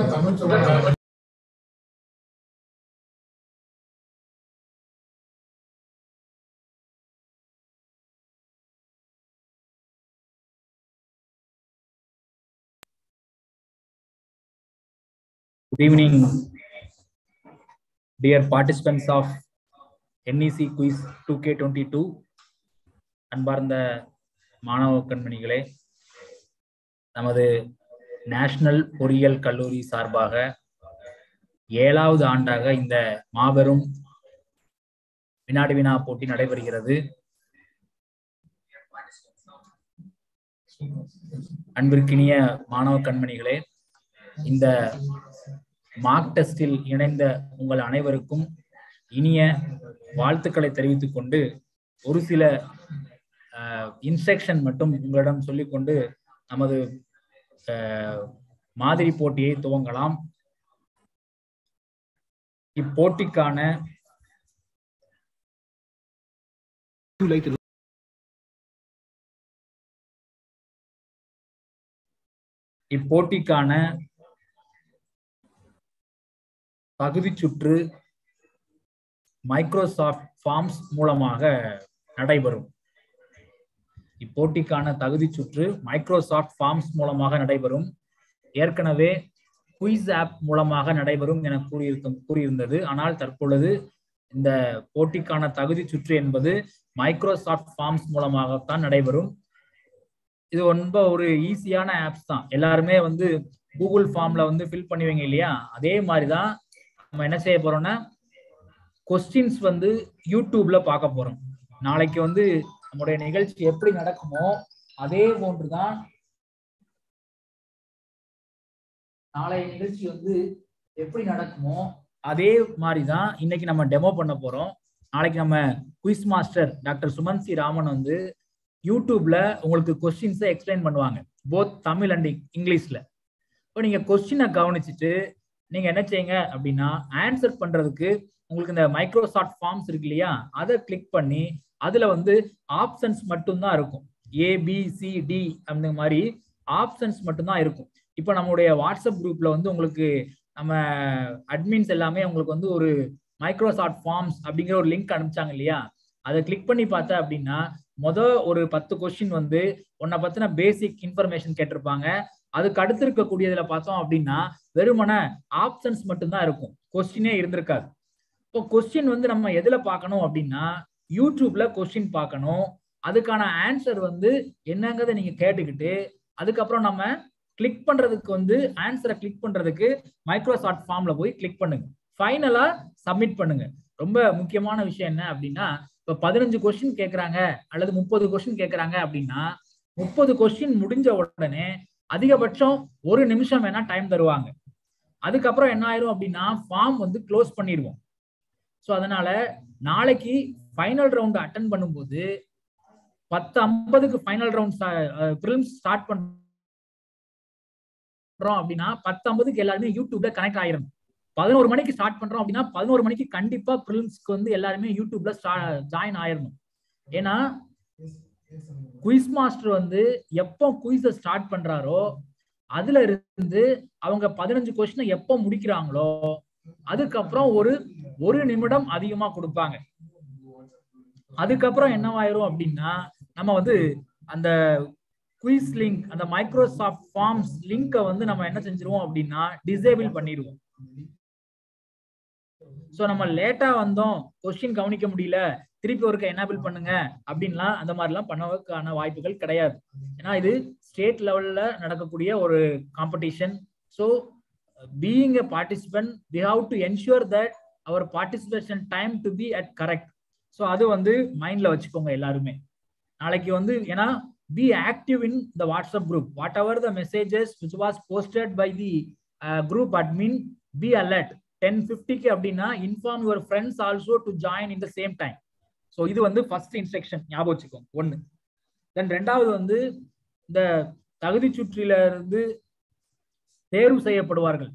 Good evening, dear participants of NEC Quiz 2K22. அன்பார்ந்த மாணவ கண்மணிகளே நமது நேஷனல் பொறியியல் கல்லூரி சார்பாக ஏழாவது ஆண்டாக இந்த மாபெரும் வினாடி வினா போட்டி நடைபெறுகிறது. அன்பிற்கினிய மாணவ கண்மணிகளே இந்த மார்க் டெஸ்டில் இணைந்த உங்கள் அனைவருக்கும் இனிய வாழ்த்துக்களை தெரிவித்துக் கொண்டு ஒரு சில இன்ஸ்ட்ரக்ஷன் மட்டும் உங்களிடம் சொல்லிக்கொண்டு நமது மாதிரி போட்டியை துவங்கலாம். இப்போட்டிக்கான இப்போட்டிக்கான தகுதி சுற்று மைக்ரோசாஃப்ட் ஃபார்ம்ஸ் மூலமாக நடைபெறும். இப்போட்டிக்கான தகுதி சுற்று மைக்ரோசாஃப்ட் ஃபார்ம்ஸ் மூலமாக நடைபெறும். ஏற்கனவே குயிஸ் ஆப் மூலமாக நடைபெறும் என கூறியிருக்கும் கூறியிருந்தது. ஆனால் தற்பொழுது இந்த போட்டிக்கான தகுதி சுற்று என்பது மைக்ரோசாஃப்ட் ஃபார்ம்ஸ் மூலமாகத்தான் நடைபெறும். இது ரொம்ப ஒரு ஈஸியான ஆப்ஸ் தான். எல்லாருமே வந்து கூகுள் ஃபார்ம்ல வந்து ஃபில் பண்ணுவீங்க இல்லையா? அதே மாதிரி தான் நம்ம என்ன செய்ய போறோம்னா கொஸ்டின்ஸ் வந்து யூடியூப்ல பார்க்க போறோம். நாளைக்கு வந்து நம்முடைய நிகழ்ச்சி எப்படி நடக்குமோ அதே போன்றுதான் நாளைய நிகழ்ச்சி வந்து எப்படி நடக்குமோ அதே மாதிரி தான் இன்னைக்கு நம்ம டெமோ பண்ண போறோம். நாளைக்கு நம்ம quiz master doctor Suman C Raman வந்து யூடியூப்ல உங்களுக்கு கொஸ்டின்ஸை எக்ஸ்பிளைன் பண்ணுவாங்க. போத் தமிழ் அண்ட் இங்கிலீஷ்ல. இப்போ நீங்க கொஸ்டினை கவனிச்சுட்டு நீங்க என்ன செய்யுங்க அப்படின்னா ஆன்சர் பண்றதுக்கு உங்களுக்கு இந்த மைக்ரோசாஃப்ட் ஃபார்ம்ஸ் இருக்கு இல்லையா? அதை கிளிக் பண்ணி அதுல வந்து ஆப்ஷன்ஸ் மட்டும்தான் இருக்கும். ஏபிசிடி அந்த மாதிரி ஆப்ஷன்ஸ் மட்டும்தான் இருக்கும். இப்போ நம்மளுடைய வாட்ஸ்அப் குரூப்ல வந்து உங்களுக்கு நம்ம அட்மின்ஸ் எல்லாமே உங்களுக்கு வந்து ஒரு மைக்ரோசாஃப்ட் ஃபார்ம்ஸ் அப்படிங்கிற ஒரு லிங்க் அனுப்பிச்சாங்க இல்லையா? அதை கிளிக் பண்ணி பார்த்தா அப்படின்னா மொதல் ஒரு பத்து கொஸ்டின் வந்து உன்னை பத்தின பேசிக் இன்ஃபர்மேஷன் கேட்டிருப்பாங்க. அதுக்கு அடுத்து இருக்கக்கூடியதுல பார்த்தோம் அப்படின்னா வெறுமன ஆப்ஷன்ஸ் மட்டும்தான் இருக்கும். கொஸ்டினே இருந்திருக்காது. இப்போ கொஸ்டின் வந்து நம்ம எதுல பார்க்கணும் அப்படின்னா யூடியூப்ல கொஸ்டின் பார்க்கணும். அதுக்கான ஆன்சர் வந்து என்னங்கிறத நீங்க கேட்டுக்கிட்டு அதுக்கப்புறம் நம்ம கிளிக் பண்றதுக்கு வந்து ஆன்சரை கிளிக் பண்றதுக்கு மைக்ரோசாஃப்ட் ஃபார்ம்ல போய் கிளிக் பண்ணுங்க. ஃபைனலா சப்மிட் பண்ணுங்க. ரொம்ப முக்கியமான விஷயம் என்ன அப்படின்னா இப்ப பதினஞ்சு கொஸ்டின் கேட்கறாங்க அல்லது முப்பது கொஸ்டின் கேட்கறாங்க அப்படின்னா முப்பது கொஸ்டின் முடிஞ்ச உடனே அதிகபட்சம் ஒரு நிமிஷம் வேணா டைம் தருவாங்க. அதுக்கப்புறம் என்ன ஆயிரும் அப்படின்னா ஃபார்ம் வந்து க்ளோஸ் பண்ணிடுவோம். ஸோ அதனால நாளைக்கு ஃபைனல் ரவுண்ட் அட்டன் பண்ணும்போது பத்து ஐம்பதுக்கு ஃபைனல் ரவுண்ட் ப்ரிலிம்ஸ் ஸ்டார்ட் பண்றோம் அப்படின்னா பத்து ஐம்பதுக்கு எல்லாருமே யூடியூப்ல கனெக்ட் ஆயிரும். பதினோரு மணிக்கு ஸ்டார்ட் பண்றோம் அப்படின்னா பதினோரு மணிக்கு கண்டிப்பா ப்ரிலிம்ஸ்க்கு வந்து எல்லாருமே யூடியூப்ல ஜாயின் ஆயிரணும். ஏன்னா குயிஸ் மாஸ்டர் வந்து எப்போ குயிஸ ஸ்டார்ட் பண்றாரோ அதுல இருந்து அவங்க பதினஞ்சு கொஸ்டினை எப்போ முடிக்கிறாங்களோ அதுக்கப்புறம் ஒரு ஒரு நிமிடம் அதிகமா கொடுப்பாங்க. அதுக்கப்புறம் என்னவாயிரும் அப்படின்னா நம்ம வந்து அந்த குயிஸ் லிங்க் அந்த மைக்ரோசாஃப்ட் ஃபார்ம்ஸ் லிங்கை வந்து நம்ம என்ன செஞ்சிருவோம் அப்படின்னா டிசேபிள் பண்ணிடுவோம். ஸோ நம்ம லேட்டா வந்தோம் கொஸ்டின் கவனிக்க முடியல திருப்பி ஒருக்க எனேபிள் பண்ணுங்க அப்படின்லாம் அந்த மாதிரிலாம் பண்ணதுக்கான வாய்ப்புகள் கிடையாது. ஏன்னா இது ஸ்டேட் லெவல்ல நடக்கக்கூடிய ஒரு competition so being a participant we have to ensure that our participation time to be at correct so அது வந்து மைண்ட்ல வச்சுக்கோங்க எல்லாருமே. நாளைக்கு வந்து ஏன்னா be active in the WhatsApp group whatever the messages which was posted by the group admin be alert ten ஃபிஃப்டிக்கு அப்படின்னா inform your friends also to join in the same time so இது வந்து ஃபர்ஸ்ட் இன்ஸ்ட்ரக்ஷன் ஞாபகம் வச்சுக்கோங்க. ஒன்று தென் ரெண்டாவது வந்து இந்த தகுதி சுற்றில இருந்து தேர்வு செய்யப்படுவார்கள்.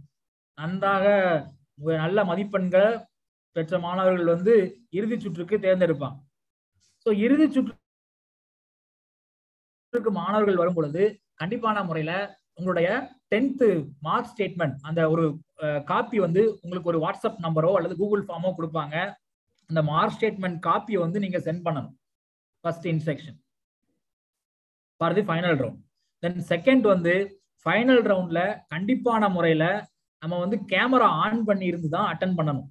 நன்றாக நல்ல மதிப்பெண்களை பெற்ற மாணவர்கள் வந்து இறுதி சுற்றுக்கு தேர்ந்தெடுப்பாங்க. ஸோ இறுதி சுற்றுக்கு மாணவர்கள் வரும் பொழுது கண்டிப்பான முறையில உங்களுடைய டென்த்து மார்க் ஸ்டேட்மெண்ட் அந்த ஒரு காப்பி வந்து உங்களுக்கு ஒரு வாட்ஸ்அப் நம்பரோ அல்லது கூகுள் ஃபார்மோ கொடுப்பாங்க. அந்த மார்க் ஸ்டேட்மெண்ட் காப்பியை வந்து நீங்க சென்ட் பண்ணணும். First instruction for the final round then second வந்து ஃபைனல் ரவுண்ட்ல கண்டிப்பான முறையில நம்ம வந்து கேமரா ஆன் பண்ணி இருந்து தான் அட்டன் பண்ணணும்.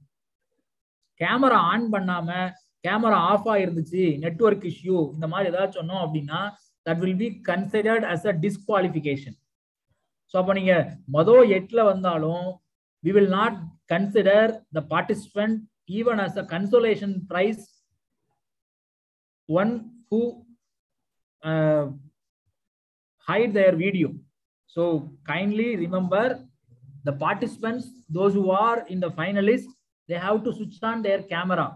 கேமரா ஆன் பண்ணாம கேமரா ஆஃப் ஆயிருந்துச்சு நெட்ஒர்க் இஷ்யூ இந்த மாதிரி ஏதாவது சொன்னோம் அப்படின்னா that will be considered as a disqualification so அப்போ நீங்க மொதல் எட்ல வந்தாலும் we will not consider the participant even as a consolation prize one who hide their video so kindly remember the participants, those who are in the finalist they have to switch on their camera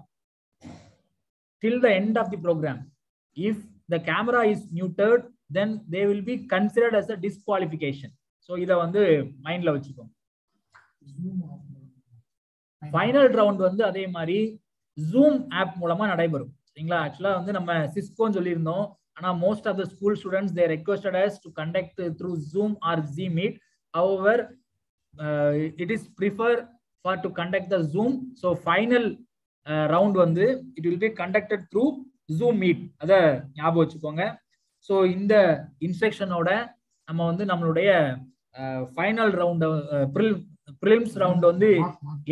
till the end of the program. If the camera is muted, then they will be considered as a disqualification. So இதை வந்து மைண்ட்ல வச்சுக்கோங்க. Final round வந்து அதே மாதிரி zoom app மூலமா நடைபெறும். சரிங்களா? ஆக்சுவலா வந்து நம்ம சிஸ்கோன்னு சொல்லியிருந்தோம். ஆனா most of the school students they requested us to conduct through Zoom or G Meet our it is prefer for to conduct the Zoom so final round வந்து it will be conducted through Zoom Meet அதை ஞாபகம் வச்சுக்கோங்க. So இந்த இன்ஸ்ட்ரக்ஷனோட நம்ம வந்து நம்மளுடைய final round prelims round வந்து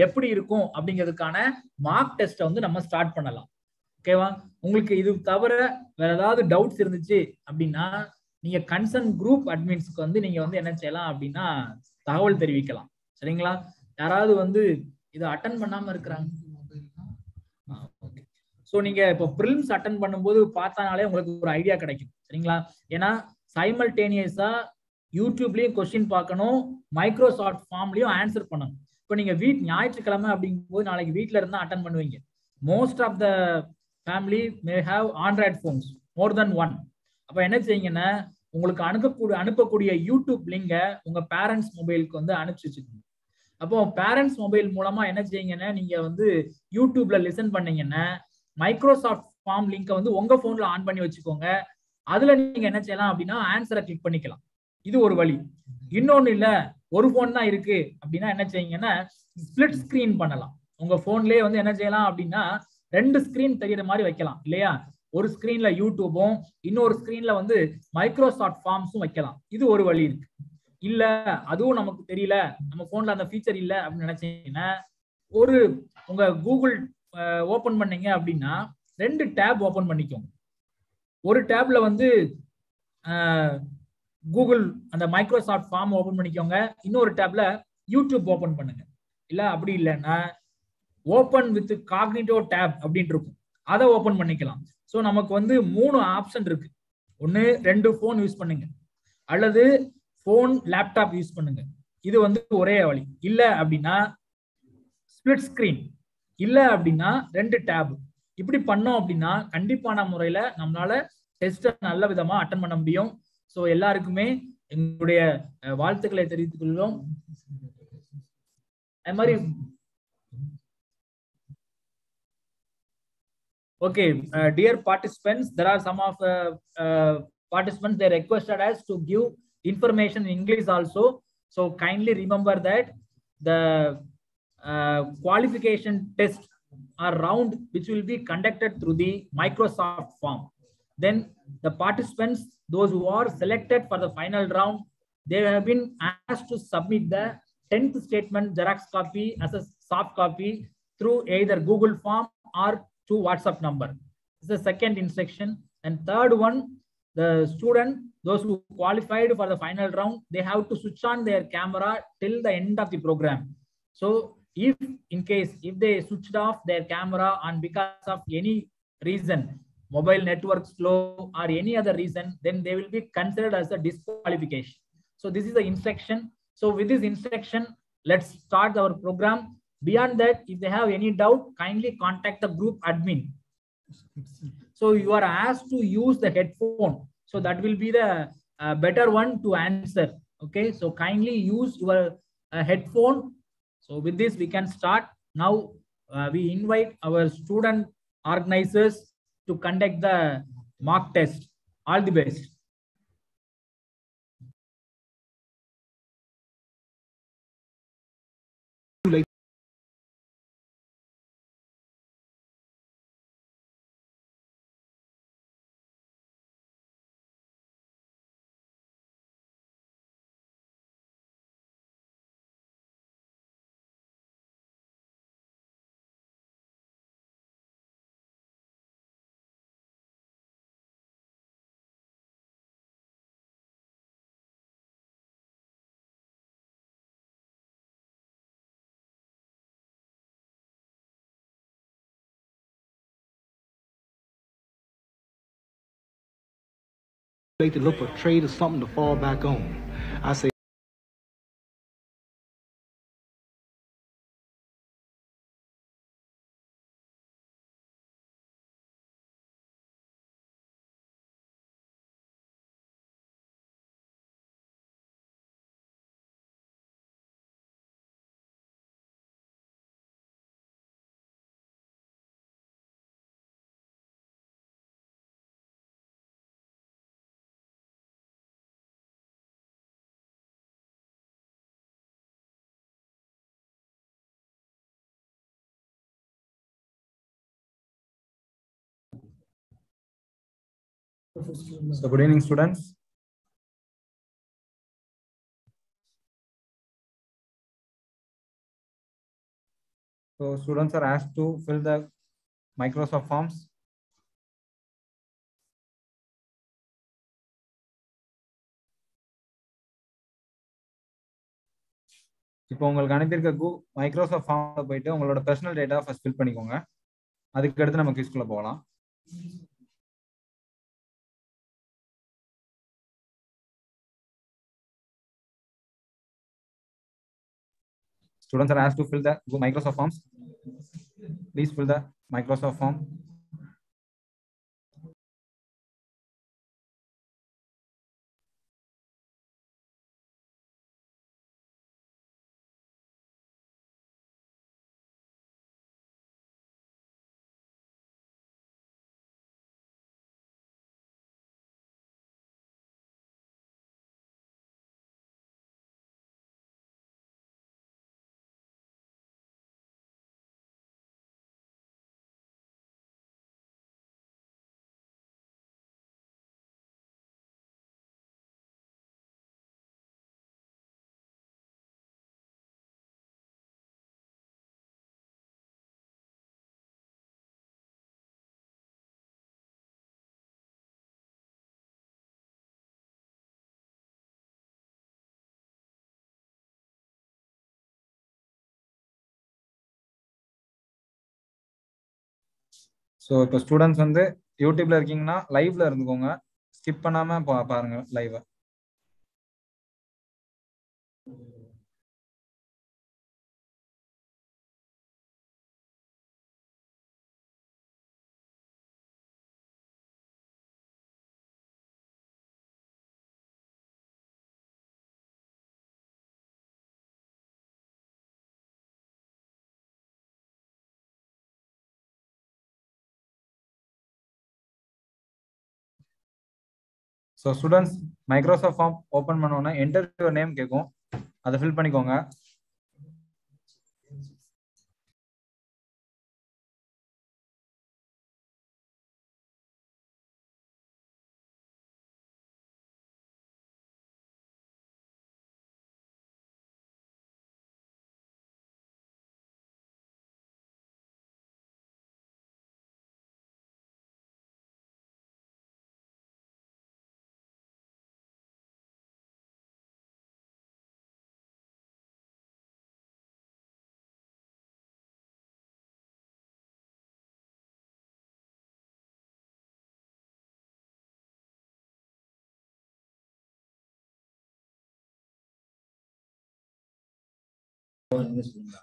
எப்படி இருக்கும் அப்படிங்கிறதுக்கான மார்க் டெஸ்ட்டை வந்து நம்ம ஸ்டார்ட் பண்ணலாம். ஓகேவா உங்களுக்கு இது தவிர வேற ஏதாவது டவுட்ஸ் இருந்துச்சு அப்படின்னா நீங்க கன்சர்ன் குரூப் அட்மின்ஸ்க்கு வந்து நீங்க வந்து என்ன செய்யலாம் அப்படின்னா தகவல் தெரிவிக்கலாம். சரிங்களா? யாராவது வந்து இதை அட்டன் பண்ணாம இருக்கிறாங்க. ஸோ நீங்க இப்போ ப்ரிலிம்ஸ் அட்டன் பண்ணும்போது பார்த்தானாலே உங்களுக்கு ஒரு ஐடியா கிடைக்கும். சரிங்களா? ஏன்னா சைமல்டேனியஸா யூடியூப்லயும் கொஸ்டின் பார்க்கணும் மைக்ரோசாஃப்ட் ஃபார்ம்லயும் ஆன்சர் பண்ணணும். இப்போ நீங்க வீட் ஞாயிற்றுக்கிழமை அப்படிங்கும்போது நாளைக்கு வீட்டில இருந்தா அட்டன் பண்ணுவீங்க. Most of the family may have Android phones more than one அப்போ என்ன செய்யுங்கன்னா உங்களுக்கு அனுப்பக்கூடிய அனுப்பக்கூடிய யூடியூப் லிங்கை உங்க பேரண்ட்ஸ் மொபைலுக்கு வந்து அனுப்பிச்சு வச்சுக்கோங்க அப்போ பேரண்ட்ஸ் மொபைல் மூலமா என்ன செய்யுங்கன்னா நீங்க வந்து யூடியூப்ல லிசன் பண்ணீங்கன்னா மைக்ரோசாஃப்ட் ஃபார்ம் லிங்கை வந்து உங்க போன்ல ஆன் பண்ணி வச்சுக்கோங்க. அதுல நீங்க என்ன செய்யலாம் அப்படின்னா ஆன்சரை கிளிக் பண்ணிக்கலாம். இது ஒரு வழி. இன்னொன்னு இல்ல ஒரு போன் தான் இருக்கு அப்படின்னா என்ன செய்யுங்கன்னா ஸ்பிளிட் ஸ்கிரீன் பண்ணலாம். உங்க போன்லயே வந்து என்ன செய்யலாம் அப்படின்னா ரெண்டு ஸ்கிரீன் தெரியற மாதிரி வைக்கலாம் இல்லையா? ஒரு ஸ்கிரீன்ல யூடியூபும் இன்னொரு ஸ்கிரீன்ல வந்து மைக்ரோசாஃப்ட் ஃபார்ம்ஸும் வைக்கலாம். இது ஒரு வழி இருக்கு. இல்ல அதுவும் நமக்கு தெரியல. நம்ம போன்ல அந்த ஃபீச்சர் இல்ல அப்படின்னு நினைச்சீங்கன்னா ஒரு உங்க கூகுள் ஓபன் பண்ணீங்க அப்படின்னா ரெண்டு டேப் ஓபன் பண்ணிக்கோங்க ஒரு டேப்ல வந்து கூகுள் அந்த மைக்ரோசாஃப்ட் ஃபார்ம் ஓபன் பண்ணிக்கோங்க. இன்னொரு டேப்ல யூடியூப் ஓபன் பண்ணுங்க. இல்ல அப்படி இல்லைன்னா ஓபன் வித் காக்னிட்டோ டேப் அப்படின்னு இருக்கும். அதை ஓபன் பண்ணிக்கலாம். ஸோ நமக்கு வந்து மூணு ஆப்ஷன் இருக்கு. ஒன்று ரெண்டு ஃபோன் யூஸ் பண்ணுங்க. அல்லது ஃபோன் லேப்டாப் யூஸ் பண்ணுங்க. இது வந்து ஒரே வழி. இல்லை அப்படின்னா ஸ்பிளிட் ஸ்கிரீன் இல்லை அப்படின்னா ரெண்டு டேப் இப்படி பண்ணோம் அப்படின்னா கண்டிப்பான முறையில நம்மளால டெஸ்ட்டை நல்ல விதமா அட்டன் பண்ண முடியும். ஸோ எல்லாருக்குமே எங்களுடைய வாழ்த்துக்களை தெரிவித்துக் கொள்கிறோம். அது மாதிரி okay dear participants there are some of participants uh, requested participants to give information in english also so kindly remember that the uh, qualification test or round which will be conducted through the microsoft form then the participants those who are selected for the final round they have been asked to submit the 10th statement xerox copy as a soft copy through either google form or to WhatsApp number. This is the second instruction. And third one, the student, those who qualified for the final round, they have to switch on their camera till the end of the program. So if in case, if they switched off their camera and because of any reason, mobile network slow or any other reason, then they will be considered as a disqualification. So this is the instruction. So with this instruction, let's start our program. Beyond that, if they have any doubt, kindly contact the group admin. So you are asked to use the headphone. So that will be the uh, better one to answer. Okay, so kindly use your uh, headphone. So with this, we can start. Now uh, we invite our student organizers to conduct the mock test. All the best. They to look for trade or something to fall back on. I say So good evening, students. So students are asked to fill the Microsoft forms. இப்போ உங்களுக்கு அனுப்பியிருக்க கூ Microsoft ஃபார்மில் போயிட்டு உங்களோட personal data first fill பண்ணிக்கோங்க அதுக்கு அடுத்து நம்ம கிஸ்குள்ள போகலாம் Students are asked to fill the Microsoft forms. Please fill the Microsoft form. So இப்போ ஸ்டூடெண்ட்ஸ் வந்து யூடியூப்ல இருக்கீங்கன்னா லைவ்ல இருந்துக்கோங்க. ஸ்கிப் பண்ணாம பா பாருங்க லைவை so students Microsoft form open பண்ணோன்னா என்டர் யுவர் நேம் கேட்கும் அதை ஃபில் பண்ணிக்கோங்க.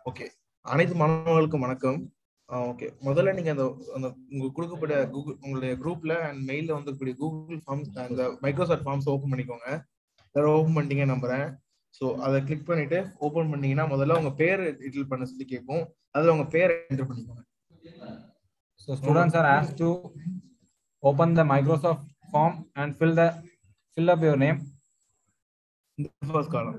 ஓகே அனைத்து மாணவர்களுக்கும் வணக்கம். ஓகே முதல்ல நீங்க அந்த அந்த உங்களுக்கு கொடுக்கப்பட்ட கூகுள் உங்களுடைய குரூப்ல அண்ட் மெயில்ல வந்துக்கூடிய கூகுள் ஃபார்ம்ஸ் அந்த மைக்ரோசாஃப்ட் ஃபார்ம்ஸ் ஓப்பன் பண்ணிக்கோங்க. அதை ஓப்பன் பண்ணிட்டீங்க நம்புறேன். ஸோ அதை கிளிக் பண்ணிட்டு ஓப்பன் பண்ணீங்கன்னா முதல்ல உங்க பேர் டீட்டெயில் பண்ண சொல்லி கேட்கும் அதுல உங்க பேரை என்டர் பண்ணிக்கோங்க. So students are ask to open the Microsoft form and fill the fill up your name இந்த ஃபர்ஸ்ட் காலம்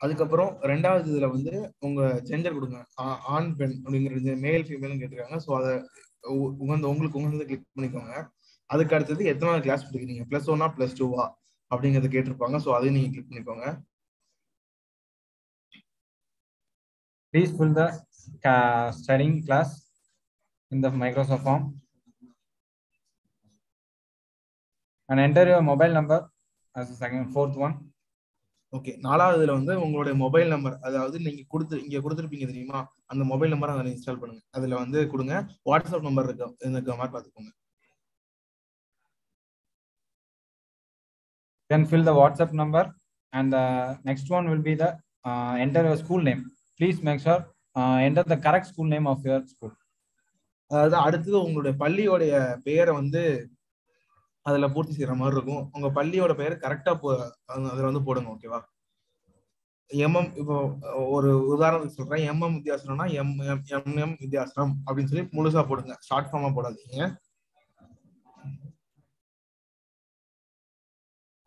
அதுக்கப்புறம் ரெண்டாவது இதுல வந்து உங்க ஜெண்டர் கொடுங்க. ஆ- ஆண் பெண் அப்படிங்கிறது மேல் ஃபீமேல்னு கேட்டிருக்காங்க. ஸோ அதை உ- உகந்த உங்களுக்கு உகந்ததை கிளிக் பண்ணிக்கோங்க. அதுக்கு அடுத்தது எத்தனாவது கிளாஸ் படிக்கிறீங்க? பிளஸ் ஒன்னா பிளஸ் டூவா அப்படிங்கறத கேட்டிருப்பாங்க. ஸோ அதையும் நீங்க கிளிக் பண்ணிக்கோங்க. Please fill the studying studying class in the Microsoft form. And enter your mobile number as the second fourth one. Okay நாலாவதுல வந்து உங்களுடைய மொபைல் நம்பர் அதாவது நீங்க கொடுத்து இங்க கொடுத்துருப்பீங்க தெரியுமா அந்த மொபைல் நம்பர் அதில் இன்ஸ்டால் பண்ணுங்க அதுல வந்து கொடுங்க வாட்ஸ்அப் நம்பர் இருக்கு இருக்க மாதிரி பார்த்துக்கோங்க Then fill the WhatsApp number and the next one will be the uh, enter your school name. Please make sure uh, enter the correct school name of your school. அதாவது அடுத்தது உங்களுடைய பள்ளியோடைய பெயரை வந்து அதுல பூர்த்தி செய்யற மாதிரி இருக்கும். உங்க பள்ளியோட பெயர் கரெக்டா போ அதுல வந்து போடுங்க ஓகேவா எம்எம் இப்போ ஒரு உதாரணத்துக்கு சொல்றேன். எம்எம் வித்தியாசனம்னா எம் எம் எம்எம் வித்தியாசனம் அப்படின்னு சொல்லி முழுசா போடுங்க. ஷார்ட் ஃபார்மா போடாதீங்க.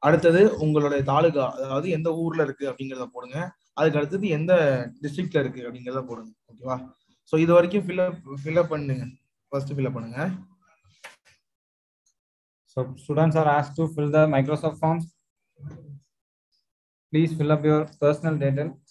அடுத்தது உங்களுடைய தாலுகா அதாவது எந்த ஊர்ல இருக்கு அப்படிங்கிறத போடுங்க. அதுக்கு அடுத்தது எந்த டிஸ்ட்ரிக்ட்ல இருக்கு அப்படிங்கிறத போடுங்க ஓகேவா ஸோ இது வரைக்கும் ஃபில்அப் ஃபில்அப் பண்ணுங்க. ஃபர்ஸ்ட் ஃபில்அப் பண்ணுங்க. So students are asked to fill the Microsoft forms. Please fill up your personal details.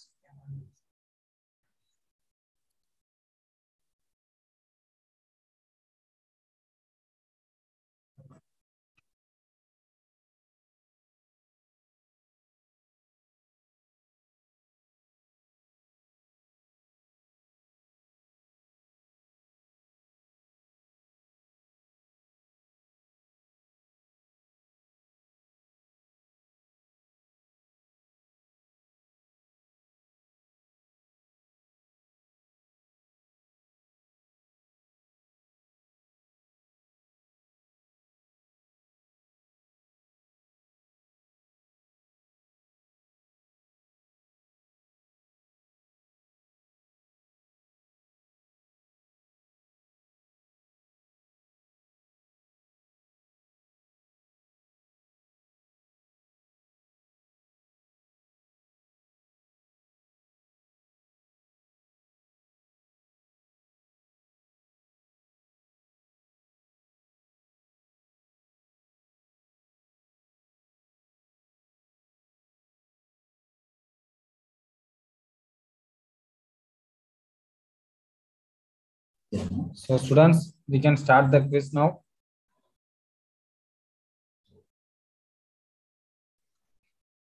So students, we can start the quiz now.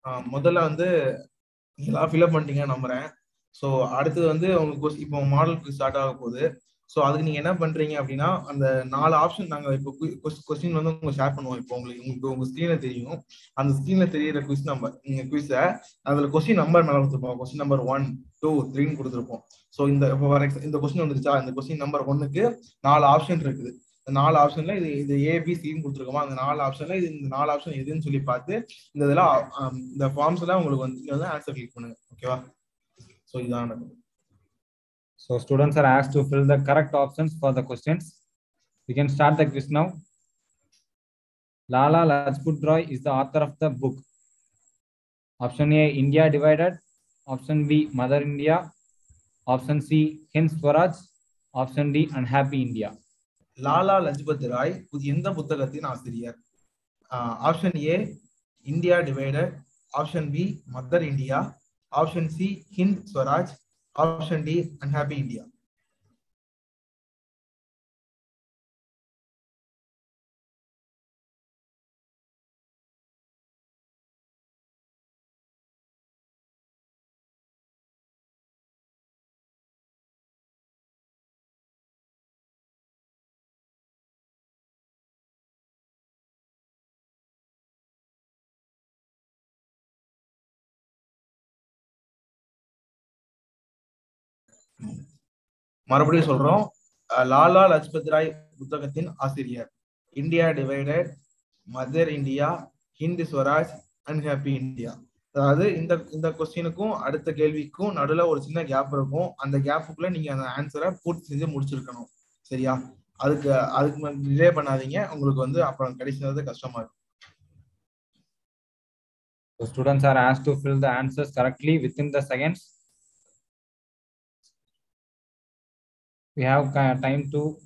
ஆஹ் முதல்ல வந்து எல்லாம் ஃபில்அப் பண்ணிட்டீங்க நம்புறேன். ஸோ அடுத்தது வந்து உங்களுக்கு இப்போ மாடலுக்கு ஸ்டார்ட் ஆக போகுது. ஸோ அதுக்கு நீங்க என்ன பண்றீங்க அப்படின்னா அந்த நாலு ஆப்ஷன் நாங்கள் இப்போ கொஸ்டின் வந்து உங்களுக்கு ஷேர் பண்ணுவோம். இப்போ உங்களுக்கு உங்களுக்கு உங்க ஸ்க்ரீன்ல தெரியும். அந்த ஸ்க்ரீன்ல தெரியுற குவிஸ் நம்பர் நீங்கள் குவிஸை அதில் கொஸ்டின் நம்பர் மேலே கொடுத்துருப்போம். கொஸ்டின் நம்பர் ஒன் டூ த்ரீன்னு கொடுத்துருப்போம். ஸோ இந்த இப்போ இந்த கொஸ்டின் வந்துருச்சா இந்த கொஸ்டின் நம்பர் ஒன்னுக்கு நாலு ஆப்ஷன் இருக்குது இந்த நாலு ஆப்ஷன்ல இது இது ஏபிசின்னு கொடுத்துருக்கோமா அந்த நாலு ஆப்ஷன்ல இது இந்த நாலு ஆப்ஷன் எதுன்னு சொல்லி பார்த்து இந்த இதெல்லாம் um, இந்த ஃபார்ம்ஸ் எல்லாம் உங்களுக்கு வந்து வந்து ஆன்சர் கிளிக் பண்ணுங்க ஓகேவா ஸோ இதுதான் நடக்கும் So students are asked to fill the correct options for the questions. We can start the quiz now. Lala Lajput Roy is the author of the book. Option A, India Divided. Option B, Mother India. Option C Hind Swaraj option D Unhappy India Lala Lajpat Rai புது- எந்த புத்தகத்தின் ஆசிரியர் option A India Divided option B Mother India option C Hind Swaraj option D Unhappy India மறுபடியும் சொல்றோம் லாலா லஜ்பத் ராய் புத்தகத்தின் ஆசிரியர். India Divided Mother India Hind Swaraj Unhappy India அதாவது இந்த இந்த கொஸ்டினுக்கும் அடுத்த கேள்விக்கும் நடுவுல ஒரு சின்ன கேப் இருக்கும். அந்த கேப்புக்குள்ள நீங்க அந்த ஆன்சரை பூர்த்தி செஞ்சு முடிச்சிருக்கணும். சரியா? அதுக்கு அதுக்கு டிலே பண்ணாதீங்க. உங்களுக்கு வந்து அப்புறம் கிடைச்சது கஷ்டமா இருக்கும். So students are asked to fill the answers correctly within the seconds. We have time to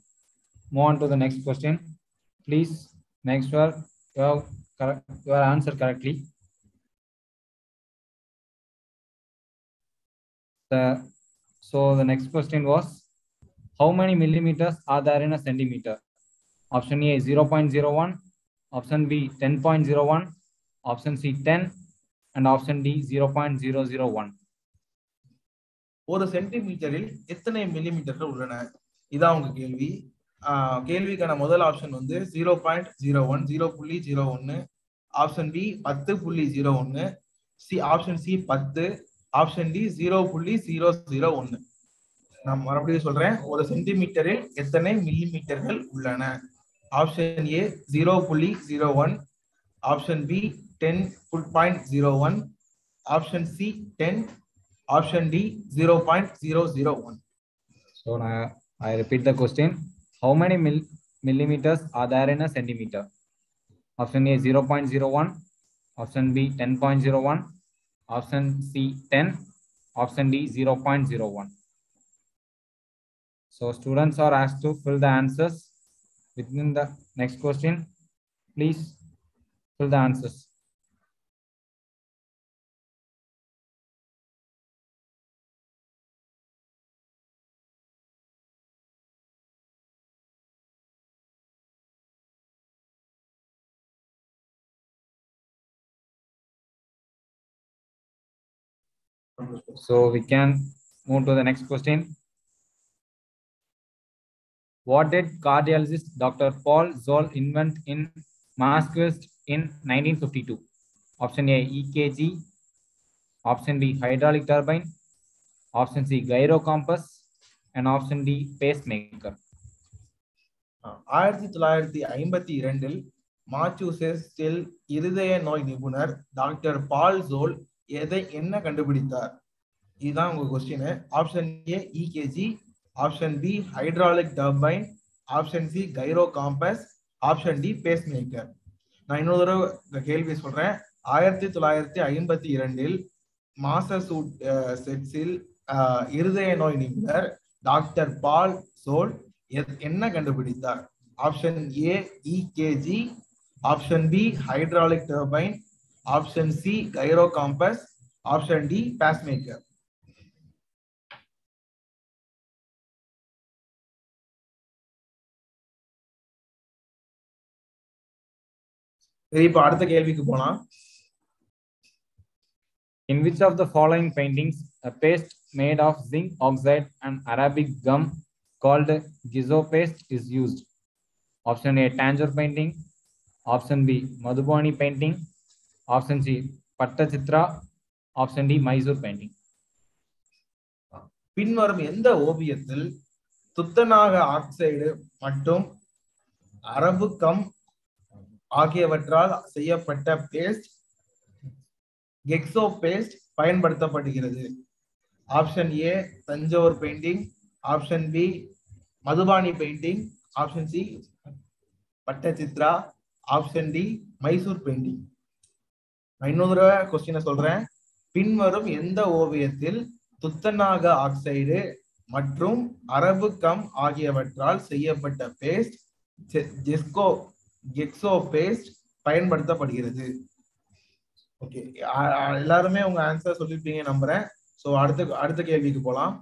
move on to the next question. Please make sure you your answer correctly. The, so the next question was, how many millimeters are there in a centimeter? Option A 0.01, option B 10.01, option C 10, and option D 0.001. ஒரு சென்டிமீட்டரில் எத்தனை மில்லிமீட்டர்கள் உள்ளன? இதான் உங்க கேள்வி. கேள்விக்கான முதல் ஆப்ஷன் வந்து zero point zero one zero புள்ளி ஜீரோ ஒன்னு. ஆப்ஷன் பி பத்து புள்ளி ஜீரோ ஒன்னு. சி ஆப்ஷன் சி பத்து. ஆப்ஷன் டி ஜீரோ புள்ளி ஜீரோ ஜீரோ ஒன்னு. நான் மறுபடியும் சொல்றேன். ஒரு சென்டிமீட்டரில் எத்தனை மில்லிமீட்டர்கள் உள்ளன? ஆப்ஷன் ஏ ஜீரோ புள்ளி zero one option B ten point zero one option C ten Option D 0.001. So now I repeat the question. How many mil millimeters are there in a centimeter? Option A 0 0.01, option B 10.01, option C 10, option D 0 0.01. So students are asked to fill the answers within the next question. Please fill the answers. So we can move to the next question. What did cardiologist Dr. Paul Zoll invent in Maastricht in 1952? Option A, EKG. Option B, hydraulic turbine. Option C, gyro compass. And option D, pacemaker. ஆயிரத்தி தொள்ளாயிரத்தி ஐம்பத்தி இரண்டில் மாச்சூசெட்ஸில் இருதய நோய் நிபுணர் doctor பால் ஜோல் எதை என்ன கண்டுபிடித்தார்? இதுதான் உங்க question option A EKG option B hydraulic turbine option C gyro compass option D pacemaker நான் இன்னொரு தடவை கேள்வி சொல்றேன். ஆயிரத்தி தொள்ளாயிரத்தி ஐம்பத்தி இரண்டில் மாசசூட் செட்ஸில் இருதய நோய் நிபுணர் டாக்டர் பால் சோல். எத்- என்ன கண்டுபிடித்தார்? Option A EKG option B hydraulic turbine Option C gyro compass option D pacemaker சரி இப்போ அடுத்த கேள்விக்கு போலாம் In which of the following paintings a paste made of zinc oxide and Arabic gum called gizo paste is used? Option A, Tanjore painting. Option B, Madhubani painting. Option C Pattachitra option D Mysore painting பின்வரும் எந்த ஓவியத்தில் துத்தநாக oxide மற்றும் அரபு gum ஆகியவற்றால் செய்யப்பட்ட paste gesso paste பயன்படுத்தப்படுகிறது? Option A Thanjavur painting option B Madhubani painting option C Pattachitra option D Mysore painting நான் இன்னொரு தடவை கொஸ்டினை சொல்றேன். பின்வரும் எந்த ஓவியத்தில் துத்தநாக ஆக்சைடு மற்றும் அரபு கம் ஆகியவற்றால் செய்யப்பட்ட பேஸ்ட் ஜெஸ்கோ கெக்ஸோ பேஸ்ட் பயன்படுத்தப்படுகிறது. ஓகே எல்லாருமே உங்க ஆன்சர் சொல்லிருப்பீங்க நம்புறேன். ஸோ அடுத்த அடுத்த கேள்விக்கு போலாம்.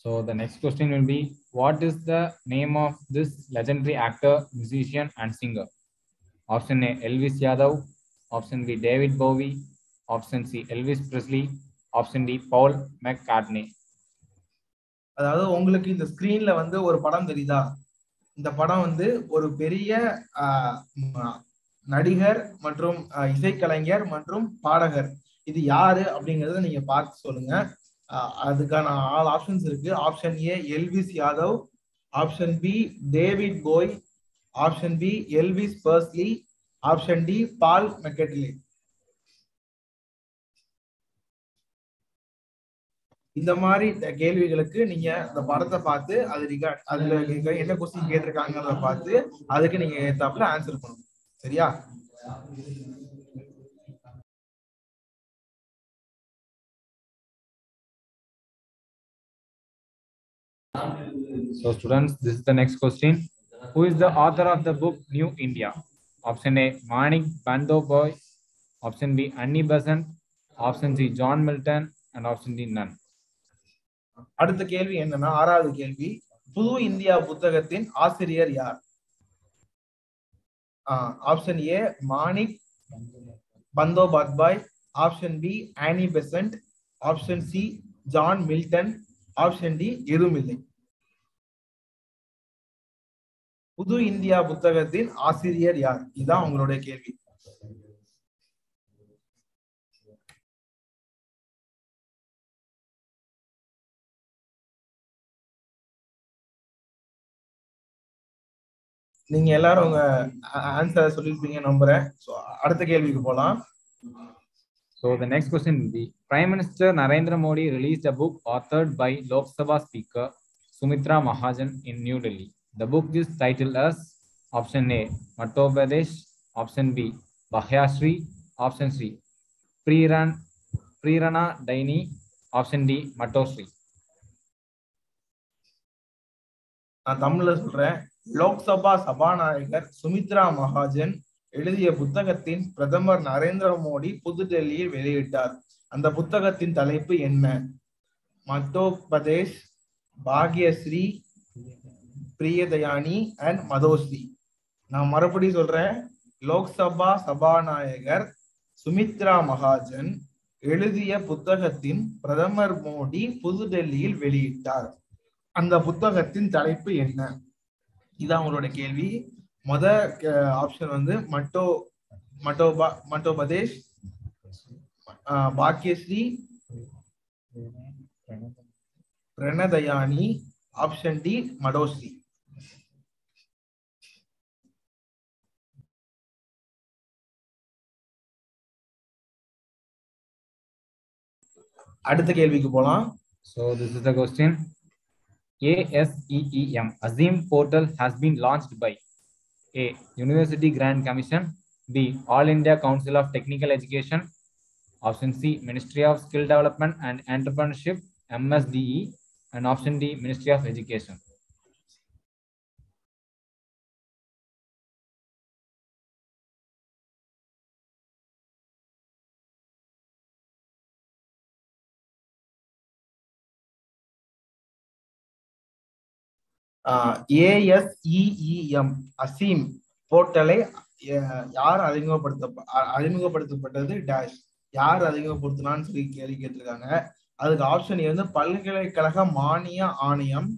So the next question will be what is the name of this this actor musician and singer option Option A, Elvis Yadav. Option B, David Bowie. Option C, Elvis option D Paul Paul McCartney. அதாவது உங்களுக்கு இந்த ஸ்கிரீன்ல வந்து ஒரு படம் தெரியுதா? இந்த படம் வந்து ஒரு பெரிய நடிகர் மற்றும் இசைக்கலைஞர் மற்றும் பாடகர். இது யாரு அப்படிங்கறத நீங்க பார்த்து சொல்லுங்க. அதுக்கான ஆல் ஆப்ஷன்ஸ் இருக்கு. Option A Elvis Yadav option B David Bowie option B Elvis Presley option D Paul McCartney இந்த மாதிரி த- கேள்விகளுக்கு நீங்க இந்த படத்தை பார்த்து அது ரிகார்ட் அதுல இருக்க என்ன கொஸ்டின் கேட்டிருக்காங்கிறத பார்த்து அதுக்கு நீங்க ஏத்தாப்புல ஆன்சர் பண்ணணும். சரியா? So students, this is the next question. Who is the author of the book New India? Option A, Manik Bandoboy. Option B, Annie Besant. Option C, John Milton. And option D, none. அடுத்த கேள்வி என்னன்னா ஆறாவது கேள்வி புது India புத்தகத்தின் ஆசிரியர் யார் option A Manik Bandopadhyay option B Annie Besant option C John Milton option D எதுவும் இல்லை புது இந்தியா புத்தகத்தின் ஆசிரியர் யார் இதுதான் உங்களுடைய கேள்வி நீங்க எல்லாரும் உங்க ஆன்சரை சொல்லியிருப்பீங்க நம்புறேன் ஸோ அடுத்த கேள்விக்கு போகலாம் so the next question the prime minister Narendra Modi release a book authored by Lok Sabha speaker Sumitra Mahajan in New Delhi The book is titled as Option A Mattobadesh, Option B Bhahyasri, Option C Priran Prirana Daini, Option D Matosri. நான் தமிழ்ல சொல்றேன். லோக்சபா சபாநாயகர் சுமித்ரா மகாஜன் எழுதிய புத்தகத்தின் பிரதமர் நரேந்திர மோடி புதுடெல்லியில் வெளியிட்டார். அந்த புத்தகத்தின் தலைப்பு என்ன? மத்தோபதேஷ் பாக்யஸ்ரீ பிரியதயானி அண்ட் மதோஸ்ரீ நான் மறுபடியும் சொல்றேன். லோக்சபா சபாநாயகர் சுமித்ரா மகாஜன் எழுதிய புத்தகத்தின் பிரதமர் மோடி புதுடெல்லியில் வெளியிட்டார். அந்த புத்தகத்தின் தலைப்பு என்ன? இதான் அவங்களோட கேள்வி. மொத ஆப்ஷன் வந்து மட்டோ மட்டோபா மட்டோபதேஷ் பாக்கியஸ்ரீ பிரணதயானி ஆப்ஷன் டி மடோஸ்ரீ. அடுத்த கேள்விக்கு போலாம் So this is the question. ASEEM Azim portal has been launched by A. University Grant Commission B. All India Council of Technical Education Option C. Ministry of Skill Development and Entrepreneurship MSDE and option D. Ministry of Education. ஏஎஸ்இஇஎம் Azeem போர்ட்டலை யார் அறிமுகப்படுத்த அறிமுகப்படுத்தப்பட்டது? Dash. யார் அறிமுகப்படுத்தினான்னு சொல்லி கேள்வி கேட்டிருக்காங்க. அதுக்கு option A வந்து பல்கலைக்கழக மானிய ஆணையம்.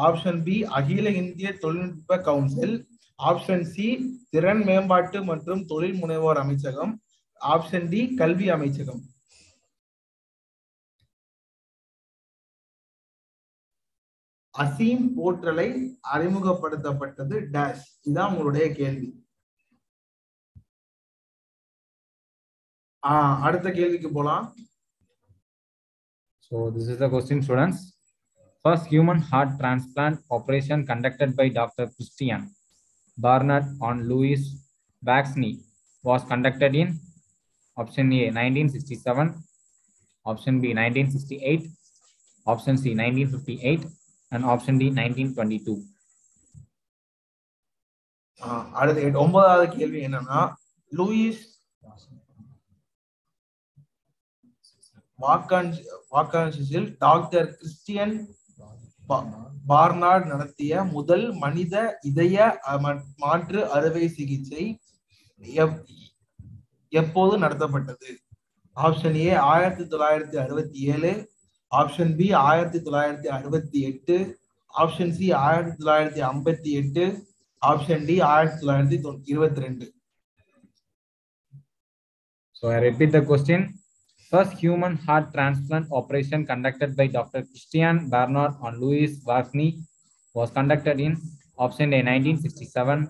ஆப்ஷன் பி அகில இந்திய தொழில்நுட்ப கவுன்சில். ஆப்ஷன் சி திறன் மேம்பாட்டு மற்றும் தொழில் முனைவோர் அமைச்சகம். ஆப்ஷன் டி கல்வி அமைச்சகம். அசீம் போர்ட்டலை அறிமுகப்படுத்தப்பட்டது டேஷ் இதுதான் உங்களுடைய கேள்வி ஆஹ் அடுத்த கேள்விக்கு போலாம் So this is the question, students. First human heart transplant operation conducted by Dr. Christian Barnard on Louis Baxney was conducted in option A 1967, option B 1968, option C 1958, and option D 1922. அடுத்த ஒன்பதாவது கேள்வி என்னன்னா Louis வாக்கான்ஸ் வாக்கான்சிஸில் doctor Christiaan பா- Barnard நடத்திய முதல் மனித இதய மாற்று அறுவை சிகிச்சை எப்போது நடத்தப்பட்டது ஆப்ஷன் ஏ ஆயிரத்தி தொள்ளாயிரத்தி அறுபத்தி ஏழு ஆப்ஷன் பி ஆயிரத்தி தொள்ளாயிரத்தி அறுபத்தி எட்டு ஆப்ஷன் சி ஆயிரத்தி தொள்ளாயிரத்தி ஐம்பத்தி எட்டு ஆப்ஷன் டி ஆயிரத்தி தொள்ளாயிரத்தி இருபத்தி ரெண்டு So I repeat the question. First human heart transplant operation conducted by Dr. Christian Barnard on Louis Varney was conducted in option A 1967,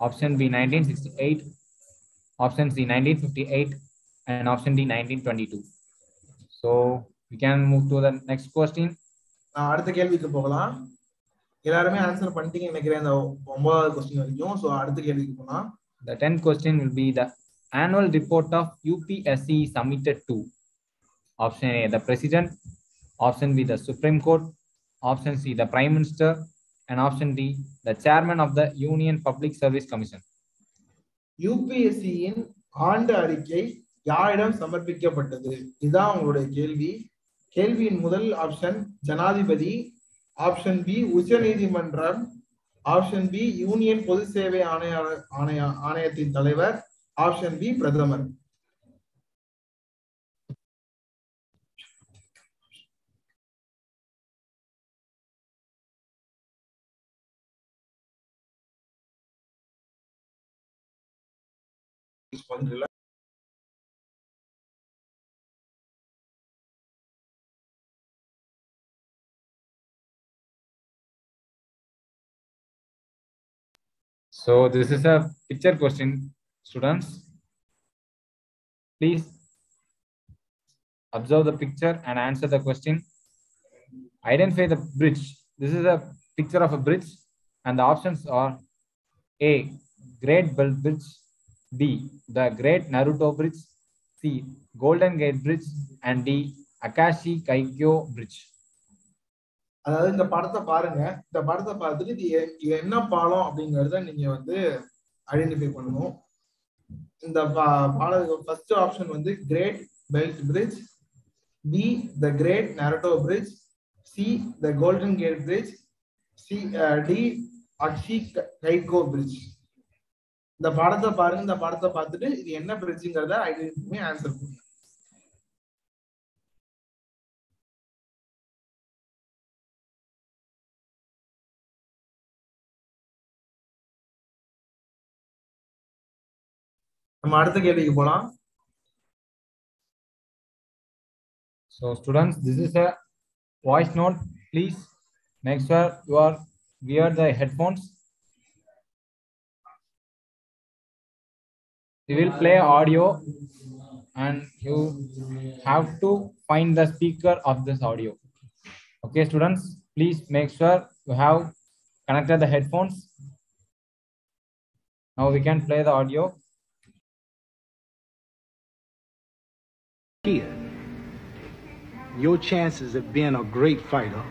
option B 1968, option C 1958, and option D 1922. So we can move to the next question. அடுத்த கேள்விக்கு போகலாம் எல்லாருமே answer பண்ணிட்டீங்கன்னு நினைக்கிறேன் இந்த ஒன்பதாவது question வரைக்கும் so அடுத்த கேள்விக்கு போகலாம் The 10th question will be the annual report of UPSC submitted to option A, the president, option B, the Supreme Court, option C, the Prime Minister, and option D, the chairman of the Union Public Service Commission. யூபிஎஸ்சியின் ஆண்டு அறிக்கை யாரிடம் சமர்ப்பிக்கப்பட்டது இதுதான் உங்களுடைய கேள்வி கேள்வியின் முதல் option ஜனாதிபதி ஆப்ஷன் பி உச்ச நீதிமன்றம் ஆப்ஷன் பி யூனியன் பொது சேவை ஆணையாளர் ஆணைய ஆணையத்தின் தலைவர் ஆப்ஷன் பி பிரதமர் So this is a picture question, students. Please observe the picture and answer the question. Identify the bridge. This is a picture of a bridge and the options are A. Great Belt Bridge. B. The Great Naruto Bridge. C. Golden Gate Bridge. And D. Akashi Kaikyo Bridge. அதாவது இந்த படத்தை பாருங்க. இந்த படத்தை பார்த்துட்டு இது இது என்ன பாலம் அப்படிங்கறத நீங்க வந்து ஐடென்டிஃபை பண்ணணும். இந்த பா- பாலம் ஃபர்ஸ்ட் ஆப்ஷன் வந்து Great Belt Bridge B the Great நெரட்டோ Bridge C the Golden Gate Bridge C D Akashi Kaikyo Bridge இந்த படத்தை பாருங்க. இந்த படத்தை பார்த்துட்டு இது என்ன பிரிட்ஜுங்கிறத ஐடென்டிஃபை ஆன்சர் பண்ணுங்க நம்ம அடுத்த கேள்விக்கு போலாம் So students, this is a voice note. Please make sure you are wear the headphones. We will play audio and you have to find the speaker of this audio. Okay, students, please make sure you have connected the headphones. Now we can play the audio. Your chances of being a great fighter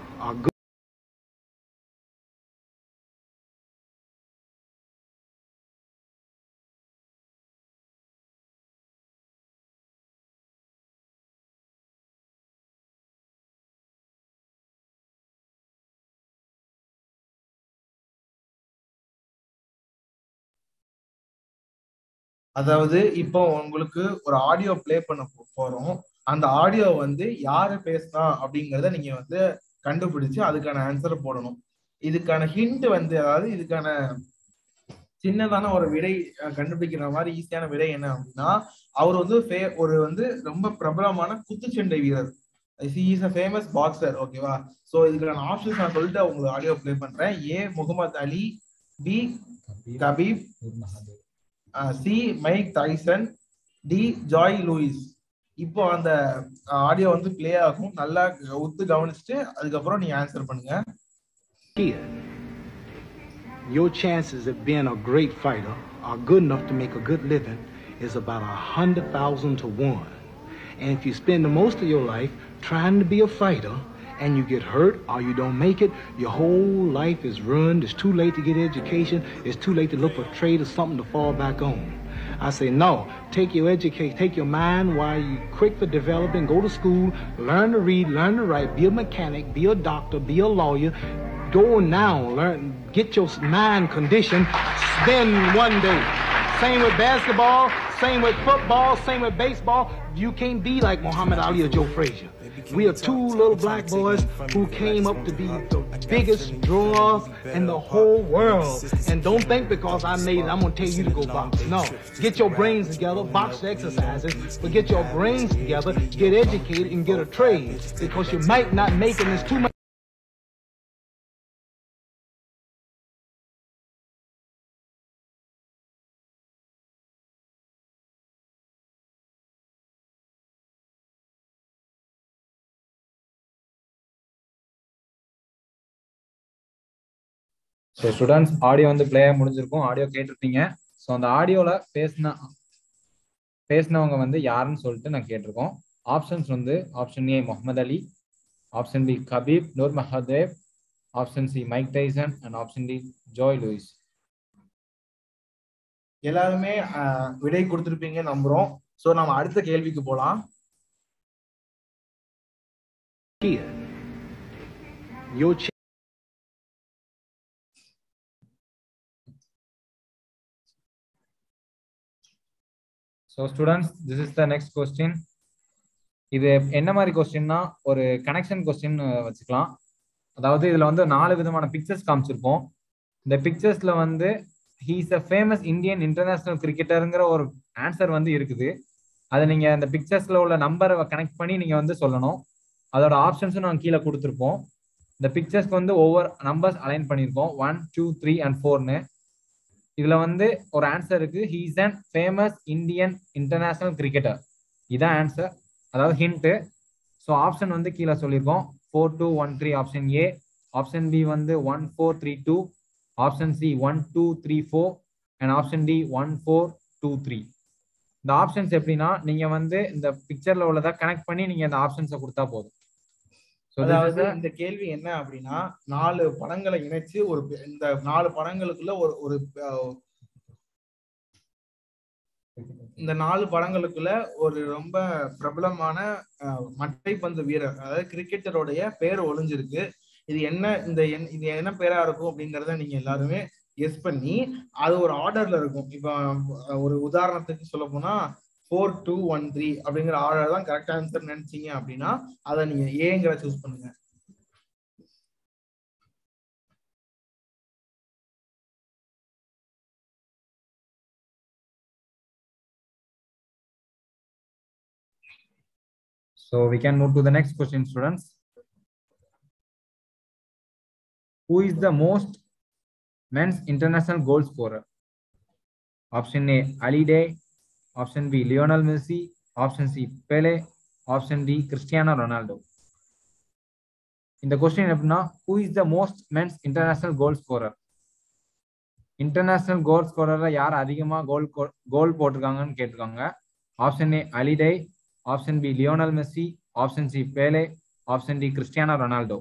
அதாவது இப்போ உங்களுக்கு ஒரு audio play பண்ண போறோம். அந்த audio வந்து யாரு பேசுனா அப்படிங்கறத நீங்க வந்து கண்டுபிடிச்சு அதுக்கான ஆன்சரை போடணும். இதுக்கான ஹிண்ட் வந்து அதாவது இதுக்கான சின்னதான ஒரு விடை கண்டுபிடிக்கிற மாதிரி ஈஸியான விடை என்ன அப்படின்னா அவர் வந்து ஒரு வந்து ரொம்ப பிரபலமான குத்துச்சண்டை வீரர். இஸ் அ ஃபேமஸ் பாக்ஸர் ஓகேவா சோ இதுக்கான ஆப்ஷன்ஸ் நான் சொல்லிட்டு உங்களுக்கு ஆடியோ ப்ளே பண்றேன். A Muhammad Ali B Khabib C Mike Tyson D Joe Louis இப்போ அந்த ஆடியோ வந்து ப்ளே ஆகும் நல்லா ஒத்து கவனிச்சுட்டு அதுக்கப்புறம் நீங்க ஆன்சர் பண்ணுங்க Here, your chances of being a great fighter are good enough to make a good living is about a hundred thousand to one. And if you spend the most of your life trying to be a fighter and you get hurt or you don't make it, your whole life is ruined. It's too late to get education. It's too late to look for trade or something to fall back on. I say no. Take your education, take your mind while you quick for developing. Go to school, learn to read, learn to write, be a mechanic, be a doctor, be a lawyer. Go now, learn, get your mind conditioned. Then one day. Same with basketball, same with football, same with baseball. You can't be like Muhammad Ali or Joe Frazier. We are two little black boys who came up to be the biggest draws in the whole world. And don't think because I made it, I'm gonna tell you to go box. No. Get your brains together, box exercises, but get your brains together, get educated, and get a trade. Because you might not make it, it's too much. So students audio வந்து play முடிஞ்சிருக்கும். Audio கேட்டிருப்பீங்க. So அந்த ஆடியோல பேசின பேசினவங்க வந்து யாருன்னு சொல்லிட்டு நான் கேட்டிருக்கோம். ஆப்ஷன்ஸ் வந்து option A Muhammad Ali option B Khabib Nurmagomedov option C Mike Tyson and option D Joe Louis எல்லாருமே விடை கொடுத்துருப்பீங்க நம்புறோம். சோ நம்ம அடுத்த கேள்விக்கு போலாம். Here. So students this is the next question இது என்ன மாதிரி கொஸ்டின்னா ஒரு கனெக்ஷன் கொஸ்டின் வச்சுக்கலாம். அதாவது இதில் வந்து நாலு விதமான பிக்சர்ஸ் காமிச்சிருப்போம். இந்த பிக்சர்ஸில் வந்து he's a famous Indian international கிரிக்கெட்டருங்கிற ஒரு ஆன்சர் வந்து இருக்குது. அதை நீங்கள் அந்த பிக்சர்ஸில் உள்ள நம்பரை கனெக்ட் பண்ணி நீங்கள் வந்து சொல்லணும். அதோட ஆப்ஷன்ஸும் நாங்கள் கீழே கொடுத்துருப்போம். இந்த பிக்சர்ஸ்க்கு வந்து ஒவ்வொரு நம்பர்ஸ் அலைன் பண்ணியிருக்கோம். ஒன் டூ த்ரீ அண்ட் ஃபோர்னு இதுல வந்து ஒரு ஆன்சர் இருக்கு. He's and famous Indian international cricketer இதான் ஆன்சர் அதாவது ஹிண்ட்டு ஸோ ஆப்ஷன் வந்து கீழே சொல்லியிருக்கோம். Four two one three option A option B வந்து one four three two option C one two three four and option D one four two three இந்த options எப்படின்னா நீங்கள் வந்து இந்த பிக்சரில் உள்ளதை கனெக்ட் பண்ணி நீங்கள் இந்த ஆப்ஷன்ஸை கொடுத்தா போதும். அதாவது இந்த கேள்வி என்ன அப்படின்னா நாலு படங்களை இணைச்சு ஒரு இந்த நாலு படங்களுக்குள்ள ஒரு ஒரு இந்த நாலு படங்களுக்குள்ள ஒரு ரொம்ப பிரபலமான மட்டைப்பந்து வீரர் அதாவது கிரிக்கெட்டருடைய பேர் ஒளிஞ்சிருக்கு. இது என்ன இந்த என்- இது என்ன பேரா இருக்கும் அப்படிங்கறத நீங்க எல்லாருமே கெஸ் பண்ணி அது ஒரு ஆர்டர்ல இருக்கும். இப்போ ஒரு உதாரணத்துக்கு சொல்ல போனா ஃபோர் டூ ஒன் த்ரீ அப்படிங்கிற ஆர்டர் தான் கரெக்ட் ஆன்சர் நினைச்சீங்க அப்படின்னா அதை நீங்க ஏங்கிற சூஸ் பண்ணுங்க So we can move to the next question, students. Who is the most men's international goal scorer? Option A, Ali Day. Option B, Lionel Messi. Option C, Pele. Option D, Cristiano Ronaldo. இந்த question எப்படின்னா who is the most men's international goal scorer international goal ஸ்கோரர்ல யார் அதிகமா goal goal போட்டிருக்காங்கன்னு கேட்டிருக்காங்க option A Ali Daei option B Lionel Messi option C Pele option D Cristiano Ronaldo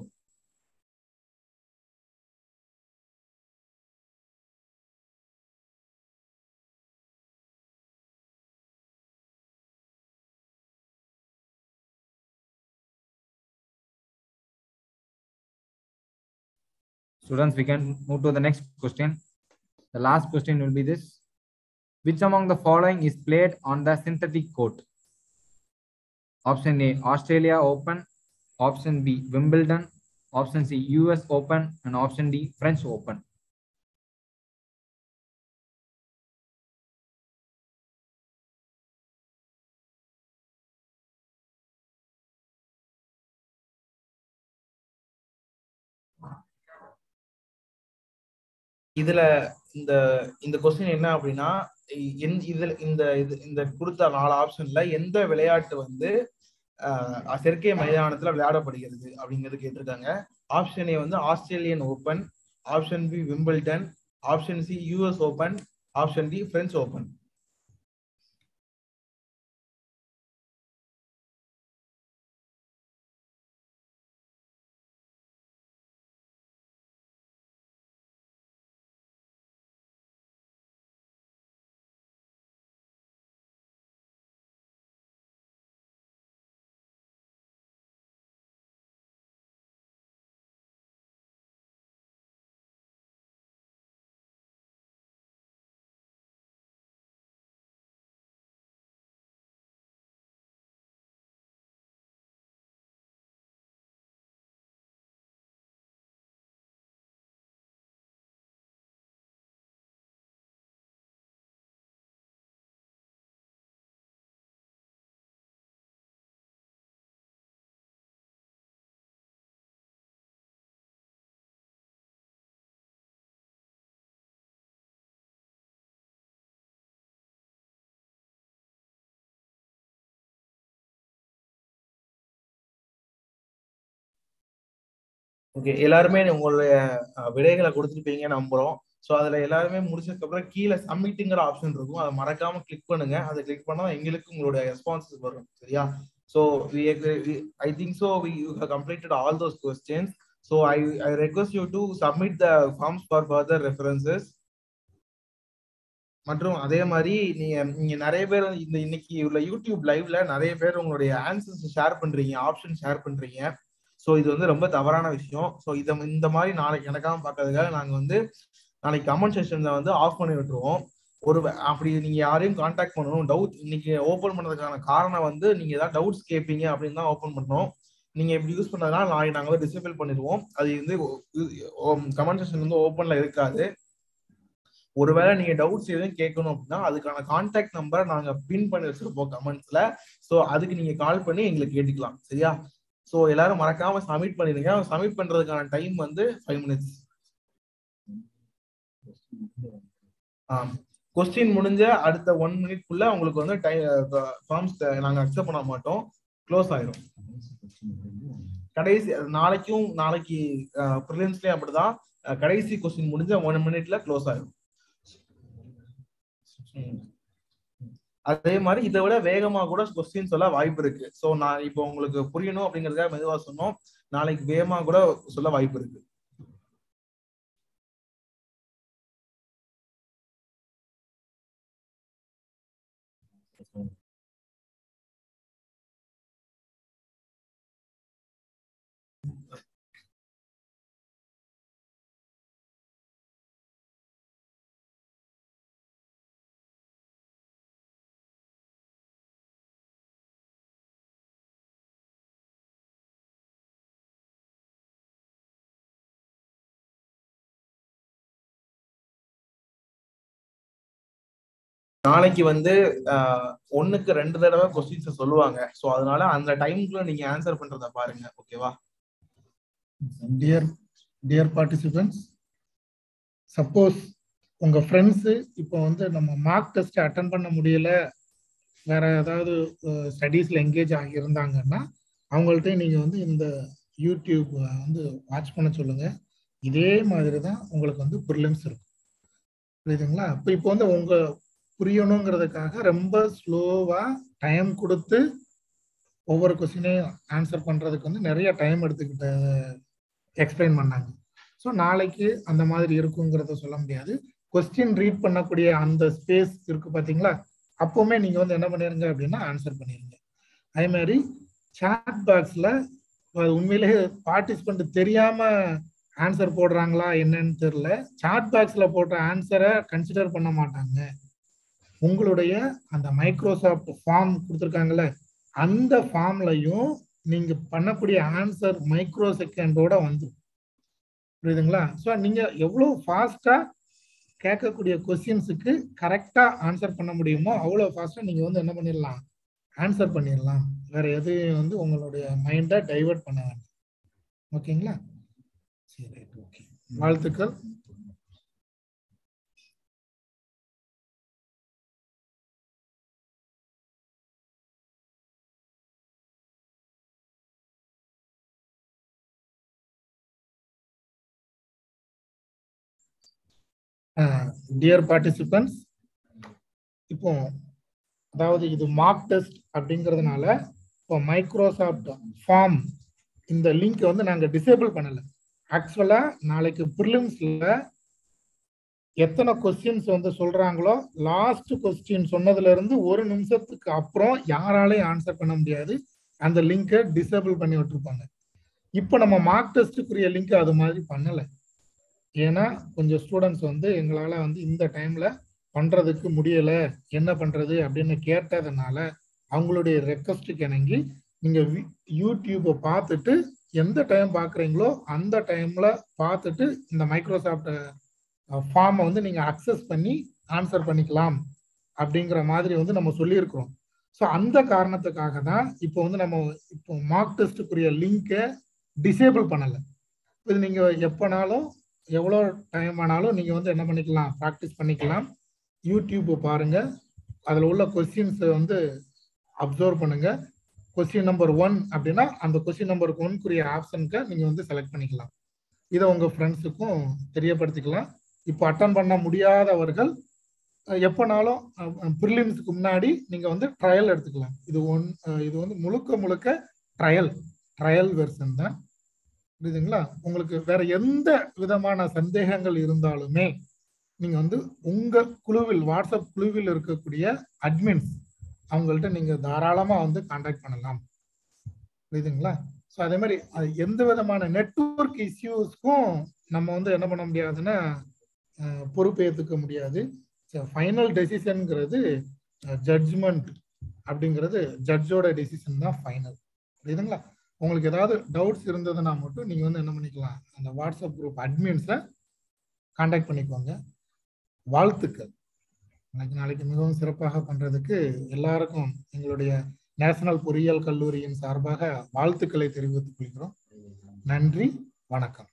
Students, we can move to the next question. The last question will be this. Which among the following is played on the synthetic court? Option A, Australia Open. Option B, Wimbledon. Option C, US Open. And option D, French Open. இதுல இந்த இந்த question என்ன அப்படின்னா இதுல இந்த இது இந்த கொடுத்த நாலு ஆப்ஷன்ல எந்த விளையாட்டு வந்து செயற்கை மைதானத்துல விளையாடப்படுகிறது அப்படிங்கிறது கேட்டிருக்காங்க. ஆப்ஷன் ஏ வந்து Australian Open option B Wimbledon option C US Open option D French Open okay எல்லாருமே உங்களுடைய விடைகளை கொடுத்துருப்பீங்க நம்புறோம். ஸோ அதுல எல்லாருமே முடிச்சதுக்கப்புறம் கீழே சப்மிட்டுங்கிற ஆப்ஷன் இருக்கும். அதை மறக்காம கிளிக் பண்ணுங்க. அதை கிளிக் பண்ணா எங்களுக்கு உங்களுடைய ரெஸ்பான்சஸ் வரும். சரியா? So I think so we you completed all those questions so I I request you to submit the forms for further references மற்றும் அதே மாதிரி நீங்க நீங்க நிறைய பேர் இந்த இன்னைக்கு உள்ள யூடியூப் லைவ்ல நிறைய பேர் உங்களுடைய ஆன்சர்ஸ் ஷேர் பண்றீங்க ஆப்ஷன் ஷேர் பண்றீங்க. ஸோ இது வந்து ரொம்ப தவறான விஷயம். ஸோ இதை இந்த மாதிரி நாளைக்கு நடக்காம பார்க்கறதுக்காக நாங்கள் வந்து நாளைக்கு கமெண்ட் செஷன்ல வந்து ஆஃப் பண்ணி விட்டுருவோம். ஒரு அப்படி நீங்க யாரையும் காண்டாக்ட் பண்ணணும். டவுட் இன்னைக்கு ஓப்பன் பண்ணதுக்கான காரணம் வந்து நீங்க ஏதாவது டவுட்ஸ் கேட்பீங்க அப்படின்னு தான் ஓப்பன் பண்ணோம் நீங்க இப்படி யூஸ் பண்ணதுனால நாளைக்கு நாங்கள் வந்து டிசேபிள் பண்ணிடுவோம். அது வந்து கமெண்ட் செஷன் வந்து ஓப்பன்ல இருக்காது. ஒருவேளை நீங்க டவுட்ஸ் எதுவும் கேட்கணும் அப்படின்னா அதுக்கான கான்டாக்ட் நம்பரை நாங்க பின் பண்ணி வச்சிருப்போம் கமெண்ட்ஸ்ல ஸோ அதுக்கு நீங்க கால் பண்ணி எங்களுக்கு கேட்டுக்கலாம். சரியா? ஸோ எல்லாரும் மறக்காம சப்மிட் பண்ணிடுங்க. சப்மிட் பண்றதுக்கான டைம் வந்து ஃபைவ் மினிட்ஸ் கொஸ்டின் முடிஞ்ச அடுத்த ஒன் மினிட்குள்ள உங்களுக்கு வந்து ஃபார்ம்ஸ் நாங்கள் அக்செப்ட் பண்ண மாட்டோம். க்ளோஸ் ஆயிரும். கடைசி நாளைக்கும் நாளைக்கு ப்ரிலிம்ஸ்லயும் அப்படிதான். கடைசி கொஸ்டின் முடிஞ்ச ஒன் மினிட்ல க்ளோஸ் ஆயிரும். ம். அதே மாதிரி இதை விட வேகமா கூட கொஸ்டின் சொல்ல வாய்ப்பு இருக்கு. சோ நான் இப்போ உங்களுக்கு புரியணும் அப்படிங்கறதுக்காக மெதுவா சொன்னோம். நாளைக்கு வேகமா கூட சொல்ல வாய்ப்பு இருக்கு. நாளைக்கு வந்து ஒன்னுக்கு ரெண்டு தடவை கொஸ்டின்ஸ் சொல்லுவாங்க. சோ அதனால அந்த டைம்க்குள்ள நீங்க ஆன்சர் பண்றத பாருங்க ஓகேவா டியர் டியர் பார்ட்டிசிபென்ட்ஸ் சப்போஸ் உங்க ஃப்ரெண்ட்ஸ் இப்போ வந்து நம்ம மார்க் டெஸ்ட் அட்டன் பண்ண முடியல வேற ஏதாவது ஸ்டடீஸ்ல எங்கேஜ் ஆகி இருந்தாங்கன்னா அவங்கள்ட்ட நீங்க வந்து இந்த யூடியூப் வந்து வாட்ச் பண்ண சொல்லுங்க. இதே மாதிரி தான் உங்களுக்கு வந்து ப்ரிலிம்ஸ் இருக்கும். புரியுதுங்களா? அப்போ இப்போ வந்து உங்க புரியணுங்கிறதுக்காக ரொம்ப ஸ்லோவா டைம் கொடுத்து ஒவ்வொரு கொஸ்டினையும் ஆன்சர் பண்றதுக்கு வந்து நிறைய டைம் எடுத்துக்கிட்டு எக்ஸ்பிளைன் பண்ணாங்க. ஸோ நாளைக்கு அந்த மாதிரி இருக்குங்கிறத சொல்ல முடியாது. கொஸ்டின் ரீட் பண்ணக்கூடிய அந்த ஸ்பேஸ் இருக்கு பார்த்தீங்களா அப்போவுமே நீங்கள் வந்து என்ன பண்ணிருங்க அப்படின்னா ஆன்சர் பண்ணிருங்க. அதே மாதிரி சாட் பாக்ஸில் உண்மையிலேயே பார்ட்டிசிபெண்ட் தெரியாம ஆன்சர் போடுறாங்களா என்னன்னு தெரியல. சாட் பாக்ஸில் போட்ட ஆன்சரை கன்சிடர் பண்ண மாட்டாங்க. உங்களுடைய அந்த மைக்ரோசாஃப்ட் ஃபார்ம் கொடுத்துருக்காங்கல்ல அந்த ஃபார்ம்லையும் நீங்க பண்ணக்கூடிய ஆன்சர் மைக்ரோ செகண்டோட வந்து புரியுதுங்களா? ஸோ நீங்க எவ்வளோ ஃபாஸ்டா கேட்கக்கூடிய கொஸ்டின்ஸுக்கு கரெக்டா ஆன்சர் பண்ண முடியுமோ அவ்வளோ ஃபாஸ்டா நீங்க வந்து என்ன பண்ணிடலாம்? ஆன்சர் பண்ணிடலாம். வேற எதையும் வந்து உங்களுடைய மைண்டை டைவர்ட் பண்ண வேண்டாம். ஓகேங்களா சரி ஓகே வாழ்த்துக்கள். டியர் பார்ட்டிசிபென்ட்ஸ் இப்போ அதாவது இது மார்க் டெஸ்ட் அப்படிங்கிறதுனால இப்போ மைக்ரோசாஃப்ட் ஃபார்ம் இந்த லிங்க் வந்து நாங்கள் டிசேபிள் பண்ணலை. ஆக்சுவலா நாளைக்கு ப்ரிலிம்ஸ்ல எத்தனை கொஸ்டின்ஸ் வந்து சொல்றாங்களோ லாஸ்ட் கொஸ்டின் சொன்னதுல இருந்து ஒரு நிமிஷத்துக்கு அப்புறம் யாராலையும் ஆன்சர் பண்ண முடியாது. அந்த லிங்கை டிசேபிள் பண்ணி விட்டுருப்பாங்க. இப்போ நம்ம மார்க் டெஸ்ட்டுக்குரிய லிங்க் அது மாதிரி பண்ணலை. ஏன்னா கொஞ்சம் ஸ்டூடெண்ட்ஸ் வந்து எங்களால் வந்து இந்த டைம்ல பண்றதுக்கு முடியல. என்ன பண்றது அப்படின்னு கேட்டதுனால அவங்களுடைய ரெக்வஸ்ட்டுக்கு இணங்கி நீங்க யூடியூப்பை பார்த்துட்டு எந்த டைம் பார்க்குறீங்களோ அந்த டைம்ல பார்த்துட்டு இந்த மைக்ரோசாஃப்ட் ஃபார்மை வந்து நீங்க அக்சஸ் பண்ணி ஆன்சர் பண்ணிக்கலாம். அப்படிங்கிற மாதிரி வந்து நம்ம சொல்லியிருக்கிறோம். ஸோ அந்த காரணத்துக்காக தான் இப்போ வந்து நம்ம இப்போ மார்க் டெஸ்ட்டுக்குரிய லிங்கை டிசேபிள் பண்ணலை. இது நீங்கள் எப்போனாலும் எவ்வளோ டைம் ஆனாலும் நீங்கள் வந்து என்ன பண்ணிக்கலாம் ப்ராக்டிஸ் பண்ணிக்கலாம். யூடியூப் பாருங்க. அதில் உள்ள கொஸ்டின்ஸை வந்து அப்சர்வ் பண்ணுங்க. கொஸ்டின் நம்பர் ஒன் அப்படின்னா அந்த கொஸ்டின் நம்பர் ஒன்குரிய ஆப்ஷனுக்கு நீங்கள் வந்து செலக்ட் பண்ணிக்கலாம். இதை உங்கள் ஃப்ரெண்ட்ஸுக்கும் தெரியப்படுத்திக்கலாம். இப்போ அட்டன் பண்ண முடியாதவர்கள் எப்போனாலும் ப்ரிலிம்ஸுக்கு முன்னாடி நீங்கள் வந்து ட்ரையல் எடுத்துக்கலாம். இது ஒன் இது வந்து முழுக்க முழுக்க ட்ரையல் ட்ரையல் வெர்ஷன் தான். புரியுதுங்களா? உங்களுக்கு வேற எந்த விதமான சந்தேகங்கள் இருந்தாலுமே நீங்க வந்து உங்க குழுவில் வாட்ஸ்அப் குழுவில் இருக்கக்கூடிய அட்மின்ஸ் அவங்கள்ட்ட நீங்க தாராளமா வந்து காண்டாக்ட் பண்ணலாம். புரியுதுங்களா? ஸோ அதே மாதிரி அது எந்த விதமான நெட்வொர்க் இஷ்யூஸ்க்கும் நம்ம வந்து என்ன பண்ண முடியாதுன்னா பொறுப்பேற்றுக்க முடியாது. ஃபைனல் டெசிஷனுங்கிறது ஜட்ஜ்மெண்ட் அப்படிங்கிறது ஜட்ஜோட டெசிஷன் தான் ஃபைனல் புரியுதுங்களா? உங்களுக்கு ஏதாவது டவுட்ஸ் இருந்ததுன்னா மட்டும் நீங்கள் வந்து என்ன பண்ணிக்கலாம் அந்த வாட்ஸ்அப் குரூப் அட்மின்ஸை காண்டாக்ட் பண்ணிக்கோங்க. வாழ்த்துக்கள். நாளைக்கு நாளைக்கு மிகவும் சிறப்பாக பண்ணுறதுக்கு எல்லாருக்கும் எங்களுடைய நேஷனல் பொறியியல் கல்லூரியின் சார்பாக வாழ்த்துக்களை தெரிவித்துக் கொள்கிறோம். நன்றி வணக்கம்.